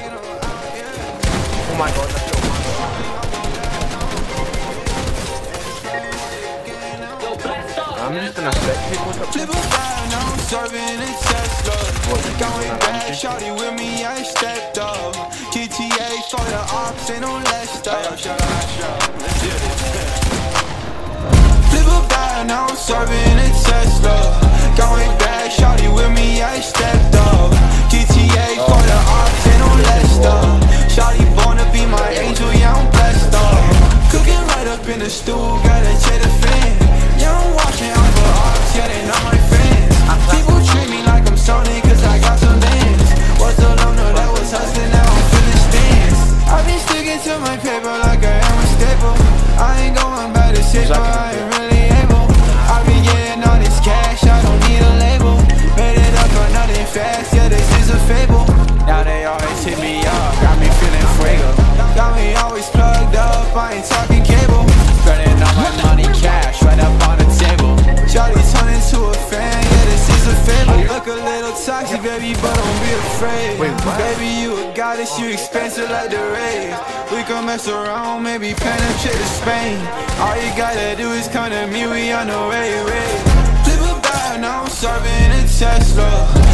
Oh my god, that's your I'm just gonna spectate what's up. Flip a fire, now I'm serving a Tesla. Going back, shawty with me, I stepped up. GTA for the ops, ain't no less stuff. Flip now I'm serving a Tesla. The stool, gotta check the fan. Yeah, I'm watching out for ops, yeah, they not my fans. People treat me like I'm Sony, cause I got some bands. Was the loner that was hustling, now I'm feeling stands. I've been sticking to my paper like I am a staple. I ain't going by back to but I ain't really able. I been getting all this cash, I don't need a label. Made it up for nothing fast, yeah, this is a fable. Baby, but don't be afraid. Wait, what? Baby, you a goddess, you expensive like the rays. We can mess around, maybe trip to Spain. All you gotta do is come to me, we on the way, way. Flip a bag, now I'm serving a Tesla.